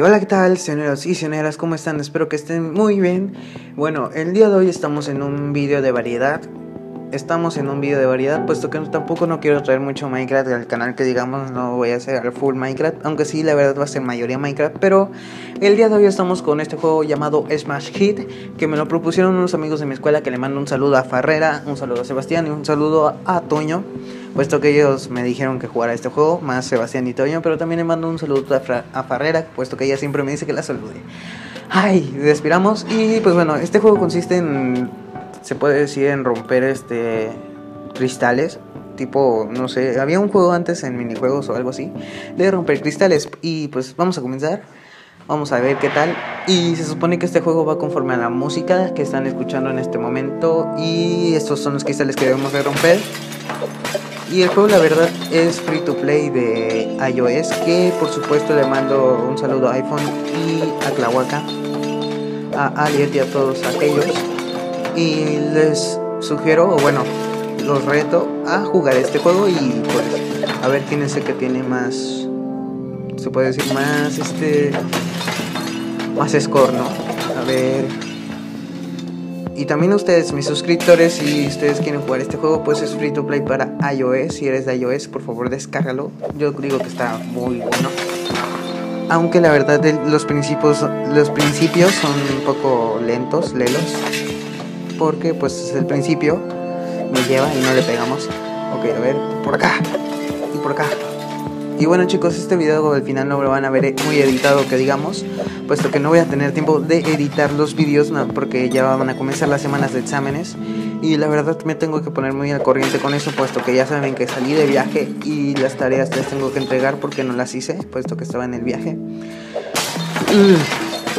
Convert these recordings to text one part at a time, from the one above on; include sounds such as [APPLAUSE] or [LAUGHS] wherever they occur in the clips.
Hola, ¿qué tal, señoras y señoras? ¿Cómo están? Espero que estén muy bien. Bueno, el día de hoy estamos en un vídeo de variedad. Estamos en un vídeo de variedad, puesto que tampoco no quiero traer mucho Minecraft al canal, que digamos no voy a hacer al full Minecraft, aunque sí, la verdad va a ser mayoría Minecraft. Pero el día de hoy estamos con este juego llamado Smash Hit, que me lo propusieron unos amigos de mi escuela, que le mando un saludo a Farrera, un saludo a Sebastián y un saludo a Toño puesto que ellos me dijeron que jugara este juego, más Sebastián y Toño, pero también le mando un saludo a, Farrera, puesto que ella siempre me dice que la salude. Ay, respiramos y pues bueno, este juego consiste en, se puede decir, en romper este cristales, tipo, no sé, había un juego antes en minijuegos o algo así, de romper cristales y pues vamos a comenzar. Vamos a ver qué tal. Y se supone que este juego va conforme a la música que están escuchando en este momento. Y estos son los cristales que debemos de romper. Y el juego la verdad es free to play de iOS, que por supuesto le mando un saludo a iPhone y a Clahuaca, a Aliet y a todos aquellos. Y les sugiero, o bueno, los reto a jugar este juego y pues a ver quién es el que tiene más, se puede decir más, este, más score, ¿no? A ver y también ustedes, mis suscriptores, si ustedes quieren jugar este juego, pues es free to play para iOS. Si eres de iOS, por favor descárgalo. Yo digo que está muy bueno. Aunque la verdad los principios, los principios son un poco lentos, lelos. Porque pues es el principio. Me lleva y no le pegamos. Ok, a ver, por acá. Y por acá. Y bueno chicos, este video al final no lo van a ver muy editado que digamos, puesto que no voy a tener tiempo de editar los vídeos porque ya van a comenzar las semanas de exámenes y la verdad me tengo que poner muy al corriente con eso, puesto que ya saben que salí de viaje y las tareas las tengo que entregar porque no las hice, puesto que estaba en el viaje.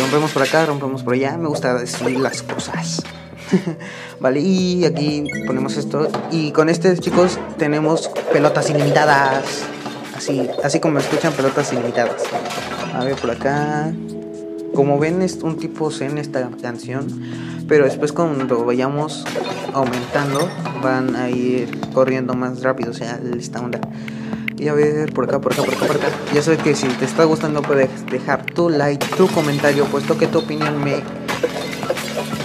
rompemos por acá, rompemos por allá, me gusta destruir las cosas. [LAUGHS] vale, y aquí ponemos esto. Y con este, chicos, tenemos pelotas ilimitadas. Así, así como escuchan pelotas ilimitadas. A ver por acá. Como ven es un tipo zen esta canción, pero después cuando vayamos aumentando van a ir corriendo más rápido, o sea, esta onda. Y a ver, por acá, por acá, por acá, por acá. Ya sabes que si te está gustando puedes dejar tu like, tu comentario, puesto que tu opinión me,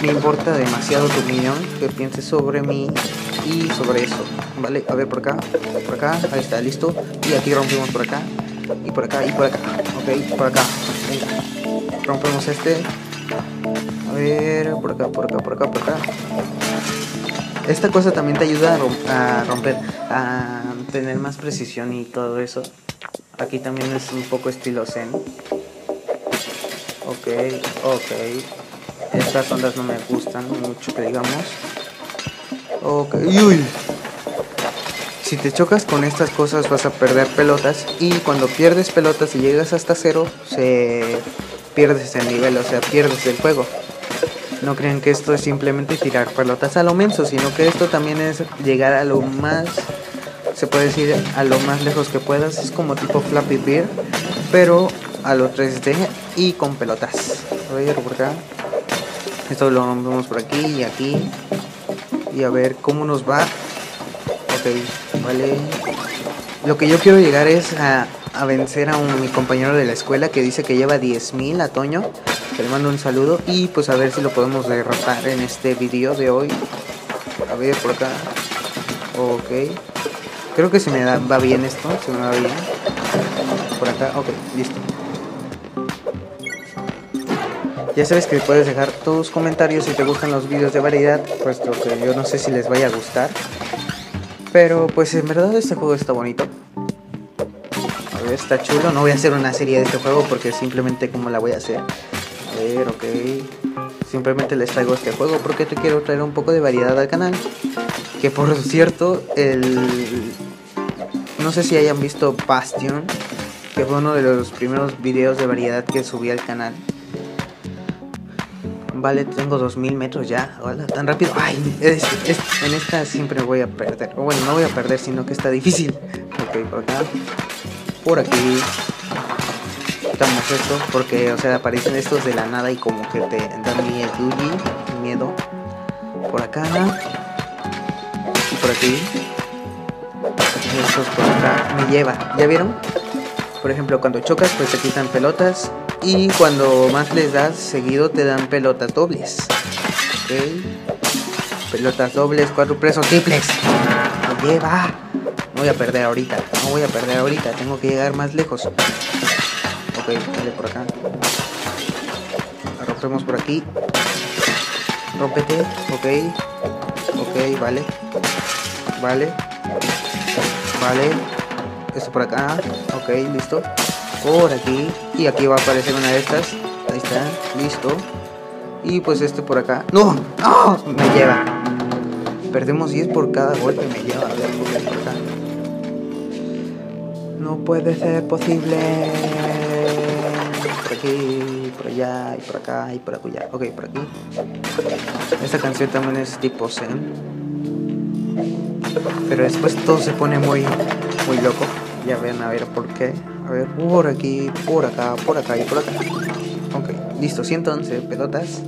me importa demasiado tu opinión, que pienses sobre mí y sobre eso. Vale, a ver por acá, por acá, ahí está, listo. Y aquí rompemos por acá, y por acá, y por acá. Ok, por acá, venga. Rompemos este. A ver, por acá, por acá, por acá, por acá. Esta cosa también te ayuda a, romper, a tener más precisión y todo eso. Aquí también es un poco estilo zen. Ok, ok. Estas ondas no me gustan mucho, que digamos. Ok, uy. Si te chocas con estas cosas vas a perder pelotas y cuando pierdes pelotas y llegas hasta cero, se pierdes el nivel, o sea, pierdes el juego. No crean que esto es simplemente tirar pelotas a lo menso, sino que esto también es llegar a lo más, se puede decir, a lo más lejos que puedas. Es como tipo Flappy Bear, pero a lo 3D y con pelotas. A ver por. Esto lo rompemos por aquí y aquí y a ver cómo nos va. Ok, vale. Lo que yo quiero llegar es a, vencer a un, mi compañero de la escuela que dice que lleva 10.000 a Toño. le mando un saludo y pues a ver si lo podemos derrotar en este video de hoy. A ver por acá. Ok. Creo que se me da, va bien esto, se me va bien. Por acá, ok, listo. Ya sabes que puedes dejar tus comentarios si te gustan los vídeos de variedad, puesto que yo no sé si les vaya a gustar. Pero pues en verdad este juego está bonito. A ver, está chulo. No voy a hacer una serie de este juego porque simplemente como la voy a hacer. A ver, ok. Simplemente les traigo este juego porque te quiero traer un poco de variedad al canal. Que por cierto, el... No sé si hayan visto Bastion, que fue uno de los primeros videos de variedad que subí al canal. Vale, tengo 2000 metros ya. Hola, tan rápido. Ay, en esta siempre voy a perder. O bueno, no voy a perder, sino que está difícil. Ok, por acá. Por aquí. Quitamos esto. Porque, o sea, aparecen estos de la nada y como que te dan miedo. Por acá. Y por aquí. Estos por acá. Me lleva. ¿Ya vieron? Por ejemplo, cuando chocas, pues se quitan pelotas Y cuando más les das seguido te dan pelotas dobles. Ok. Pelotas dobles, cuatro presos triples. Lo lleva. No voy a perder ahorita. No voy a perder ahorita. Tengo que llegar más lejos. Ok, dale por acá. rompemos por aquí. Rómpete. Ok. Ok, vale. Vale. Vale. Esto por acá. Ok, listo por aquí. Y aquí va a aparecer una de estas. Ahí está listo. Y pues este por acá. No no me lleva. Perdemos 10 por cada golpe me lleva. A ver por acá. No puede ser posible. Por aquí por allá y por acá y por allá ok por aquí. Esta canción también es tipo zen. Pero después todo se pone muy muy loco. Ya ven a ver por qué ver, por aquí, por acá, por acá y por acá. Ok, listo, 111 pelotas.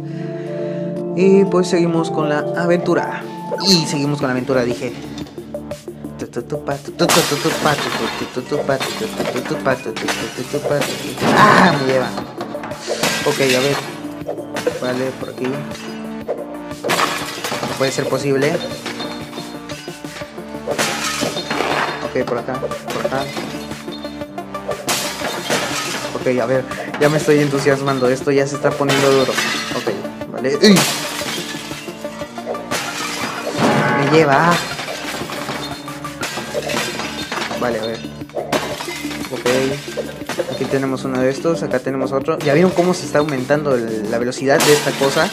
Y pues seguimos con la aventura. Y seguimos con la aventura, dije. Ah, me lleva. Ok, a ver. Vale, por aquí. Puede ser posible. Ok, por acá, por acá. Ok, a ver, ya me estoy entusiasmando. Esto ya se está poniendo duro. Ok, vale. Me lleva. Vale, a ver. Ok. Aquí tenemos uno de estos. Acá tenemos otro. ¿Ya vieron cómo se está aumentando la velocidad de esta cosa?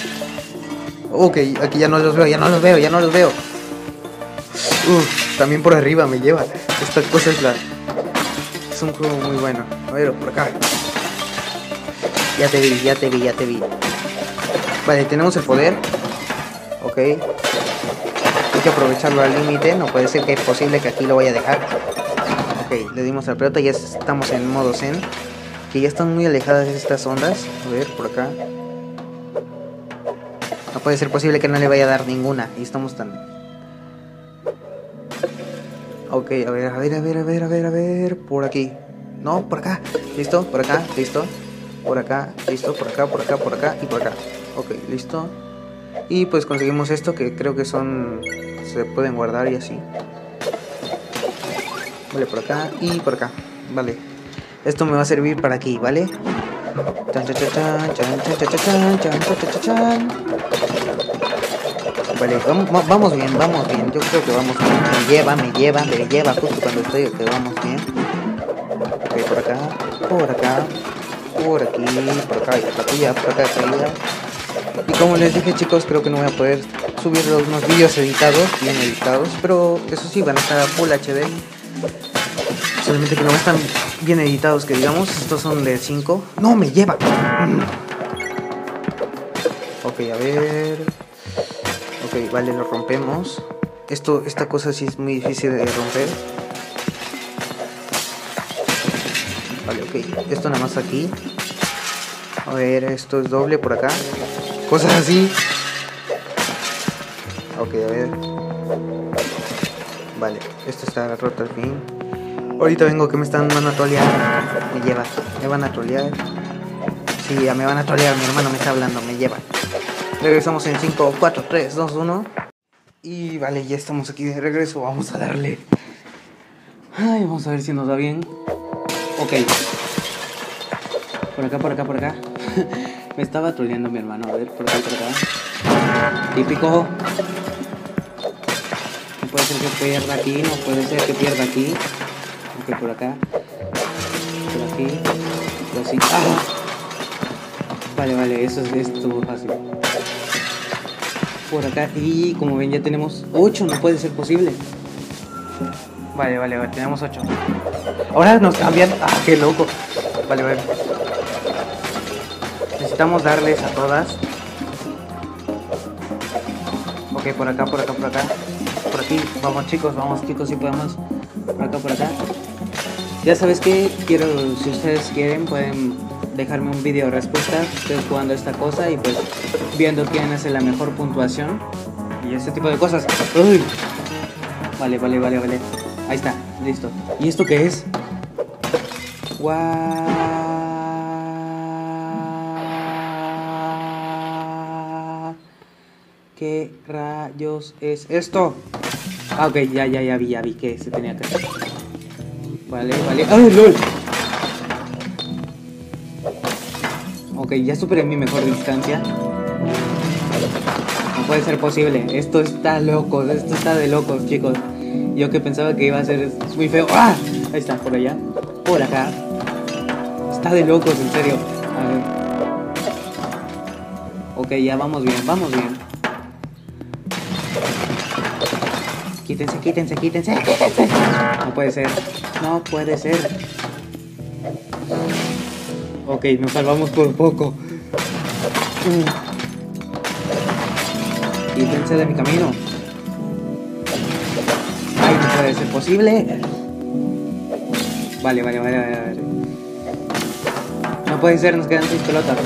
Ok, aquí ya no los veo, ya no los veo, ya no los veo. Uf, también por arriba me lleva. Esta cosa es la... Es un juego muy bueno. A ver, por acá. Ya te vi, ya te vi, ya te vi. Vale, tenemos el poder. Ok. Hay que aprovecharlo al límite. No puede ser que es posible que aquí lo vaya a dejar. Ok, le dimos la pelota. Ya estamos en modo zen. Que ya están muy alejadas estas ondas. A ver, por acá. No puede ser posible que no le vaya a dar ninguna. Y estamos tan... Ok, a ver, a ver, a ver, a ver, a ver, a ver. Por aquí. No, por acá. ¿Listo? Por acá. ¿Listo? Por acá, listo, por acá, por acá, por acá y por acá. Ok, listo. Y pues conseguimos esto que creo que son... Se pueden guardar y así. Vale, por acá y por acá. Vale. Esto me va a servir para aquí, ¿vale? Vale, vamos, vamos bien, vamos bien. Yo creo que vamos bien. Me lleva, me lleva, me lleva justo cuando estoy vamos bien. Ok, por acá, por acá, por aquí, por acá, por acá, por acá, Y como les dije chicos, creo que no voy a poder subir unos vídeos editados, bien editados, pero eso sí, van a estar a Full HD. Solamente que no están bien editados, que digamos, estos son de 5. No, me lleva. Ok, a ver. Ok, vale, lo rompemos. Esto, esta cosa sí es muy difícil de romper. Vale, ok. Esto nada más aquí. A ver, esto es doble por acá. Cosas así. Ok, a ver. Vale, esto está roto al fin. Ahorita vengo que me están van a trolear. Me lleva. Me van a trolear. Sí, ya me van a trolear. Mi hermano me está hablando. Me lleva. Regresamos en 5, 4, 3, 2, 1. Y vale, ya estamos aquí de regreso. Vamos a darle. Ay, vamos a ver si nos va bien. Ok. Por acá, por acá, por acá. [LAUGHS] Me estaba troleando mi hermano. A ver, por acá, por acá. Típico. No puede ser que pierda aquí, no puede ser que pierda aquí. Ok, por acá. Por aquí. Por así. ¡Ah! Vale, vale, eso es esto fácil. Por acá. Y como ven, ya tenemos 8. No puede ser posible. Vale, vale, vale, tenemos 8. Ahora nos cambian. Ah, qué loco. Vale, vale. Necesitamos darles a todas. Ok, por acá, por acá, por acá. Por aquí. Vamos chicos, vamos chicos, si podemos. Por acá, por acá. Ya sabes que quiero, si ustedes quieren, pueden dejarme un video de respuesta. Ustedes jugando esta cosa y pues viendo quién hace la mejor puntuación. Y ese tipo de cosas. Vale, vale, vale, vale. Ahí está, listo. ¿Y esto qué es? ¿Qué rayos es esto? Ah, ok, ya, ya, ya vi, ya vi que se tenía que hacer. Vale, vale. ¡Ay, LOL! Ok, ya superé mi mejor distancia. No puede ser posible. Esto está loco, esto está de locos, chicos. Yo que pensaba que iba a ser muy feo. ¡Ah! Ahí está, por allá. Por acá. Está de locos, en serio. A ver. Ok, ya vamos bien, vamos bien. Quítense, quítense, quítense. No puede ser. No puede ser. Ok, nos salvamos por poco. Quítense de mi camino. No puede ser posible. Vale, vale, vale, vale. vale. No puede ser, nos quedan seis pelotas.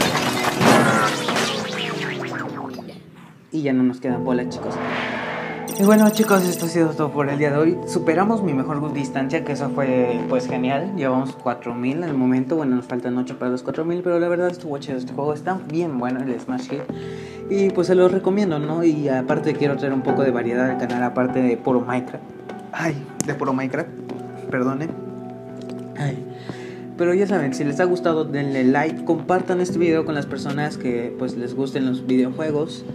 Y ya no nos quedan bolas, chicos. Y bueno chicos, esto ha sido todo por el día de hoy. Superamos mi mejor distancia, que eso fue pues genial. Llevamos 4000 al momento. Bueno, nos faltan 8 para los 4000, pero la verdad estuvo chido este juego. Está bien bueno el Smash Hit. Y pues se los recomiendo, ¿no? Y aparte quiero traer un poco de variedad al canal, aparte de puro Minecraft. Ay, de puro Minecraft. Perdone. Ay. Pero ya saben, si les ha gustado denle like, compartan este video con las personas que pues les gusten los videojuegos.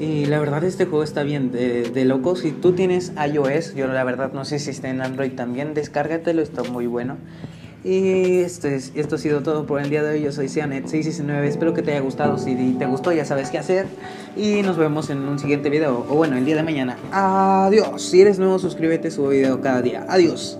Y la verdad este juego está bien de, de loco. Si tú tienes iOS, yo la verdad no sé si está en Android también, descárgatelo, está muy bueno. Y esto, es, esto ha sido todo por el día de hoy. Yo soy Cianet619. Espero que te haya gustado. Si te gustó, ya sabes qué hacer. Y nos vemos en un siguiente video. O bueno, el día de mañana. Adiós. Si eres nuevo, suscríbete. Subo video cada día. Adiós.